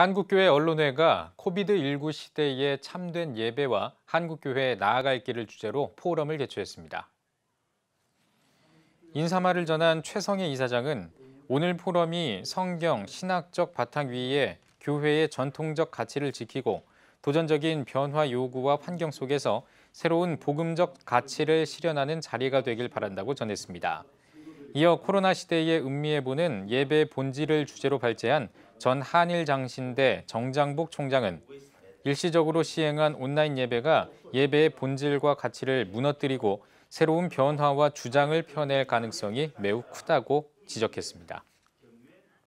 한국교회 언론회가 코비드19 시대에 참된 예배와 한국교회에 나아갈 길을 주제로 포럼을 개최했습니다. 인사말을 전한 최성애 이사장은 오늘 포럼이 성경, 신학적 바탕 위에 교회의 전통적 가치를 지키고 도전적인 변화 요구와 환경 속에서 새로운 복음적 가치를 실현하는 자리가 되길 바란다고 전했습니다. 이어 코로나 시대의 음미해보는 예배 본질을 주제로 발제한 전 한일 장신대 정장복 총장은 일시적으로 시행한 온라인 예배가 예배의 본질과 가치를 무너뜨리고 새로운 변화와 주장을 펴낼 가능성이 매우 크다고 지적했습니다.